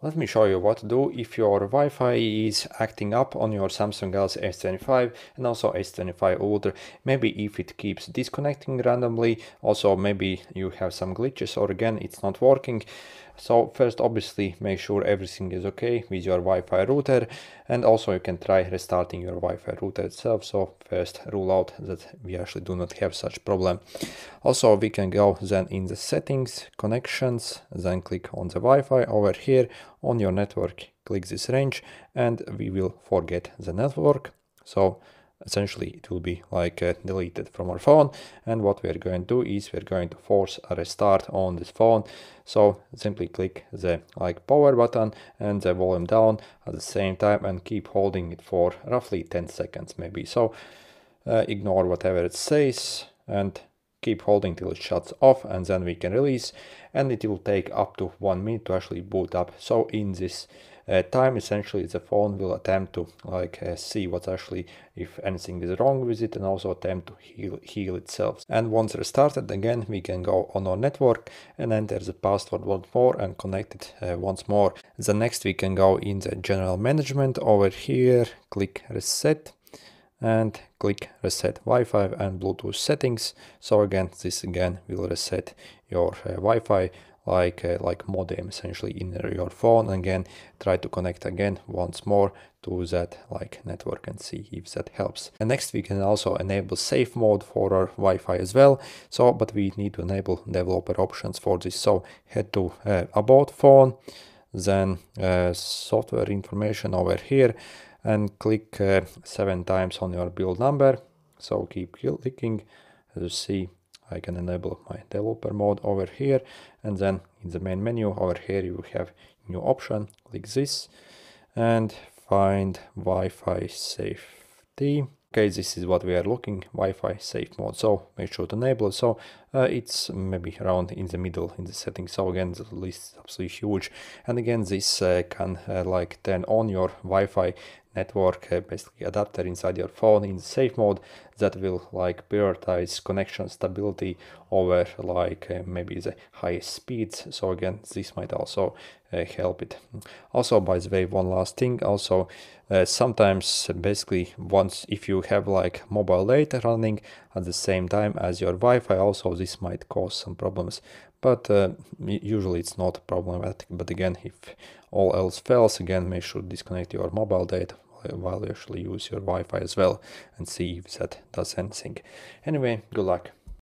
Let me show you what to do if your Wi-Fi is acting up on your Samsung Galaxy S25 and also S25 Ultra. Maybe if it keeps disconnecting randomly, also maybe you have some glitches or again it's not working. So first obviously make sure everything is okay with your Wi-Fi router and also you can try restarting your Wi-Fi router itself. So first rule out that we actually do not have such problem. Also we can go then in the settings, connections, then click on the Wi-Fi over here on your network, click this range and we will forget the network. So essentially it will be like uh, deleted from our phone. And what we're going to do is we're going to force a restart on this phone. So simply click the like power button and the volume down at the same time and keep holding it for roughly 10 seconds maybe. So uh, ignore whatever it says and keep holding till it shuts off and then we can release and it will take up to one minute to actually boot up. So in this uh, time essentially the phone will attempt to like uh, see what's actually if anything is wrong with it and also attempt to heal, heal itself. And once restarted again we can go on our network and enter the password once more and connect it uh, once more. The next we can go in the general management over here click reset and click reset Wi-Fi and Bluetooth settings. So again, this again will reset your uh, Wi-Fi like uh, like modem essentially in your phone. Again try to connect again once more to that like network and see if that helps. And next we can also enable safe mode for our wi-fi as well. So but we need to enable developer options for this. So head to uh, about phone then uh, software information over here and click uh, seven times on your build number. So keep clicking. As you see I can enable my developer mode over here. And then in the main menu over here you have new option click this and find Wi-Fi safety. Okay this is what we are looking Wi-Fi safe mode. So make sure to enable so uh, it's maybe around in the middle in the settings. So again the list is absolutely huge. And again this uh, can uh, like turn on your Wi-Fi network uh, basically adapter inside your phone in safe mode that will like prioritize connection stability over like uh, maybe the highest speeds. So again this might also uh, help it. Also by the way one last thing. Also uh, sometimes basically once if you have like mobile data running at the same time as your Wi-Fi also this might cause some problems but uh, usually it's not problematic but again if all else fails again make sure to disconnect your mobile data while you actually use your Wi-Fi as well and see if that does anything. Anyway, good luck.